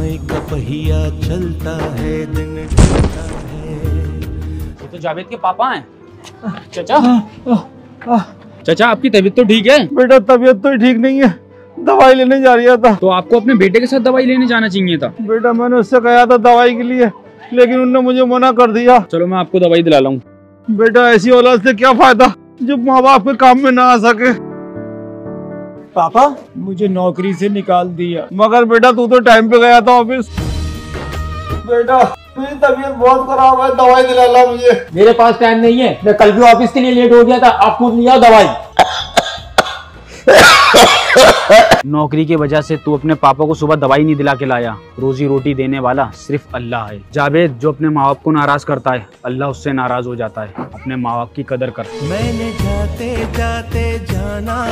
समय का पहिया चलता है दिन ढलता है। ये तो जावेद के पापा हैं। चाचा? चाचा आपकी तबीयत तो ठीक है? बेटा तबीयत तो ठीक नहीं है। दवाई लेने जा रहा था तो आपको अपने बेटे के साथ दवाई लेने जाना चाहिए था? बेटा मैंने उससे कहा था दवाई के लिए लेकिन उनने मुझे मना कर दिया। चलो मैं आपको दवाई दिला लाऊं। बेटा ऐसी औलाद से क्या फ़ायदा जब माँ बाप के काम में ना आ सके? पापा मुझे नौकरी से निकाल दिया। मगर बेटा तू तो टाइम पे गया था ऑफ़िस बेटा मेरी तबीयत बहुत खराब है दवाई दिला ला मुझे। मेरे पास टाइम नहीं है। मैं कल भी ऑफ़िस के लिए लेट हो गया था। आप खुद लिया दवाई। नौकरी की वजह से तू अपने पापा को सुबह दवाई नहीं दिला के लाया। रोजी रोटी देने वाला सिर्फ़ अल्लाह है। जावेद जो अपने माँ बाप को नाराज़ करता है अल्लाह उससे नाराज़ हो जाता है। अपने माँ बाप की कदर कर। मैंने जाते जाते जाना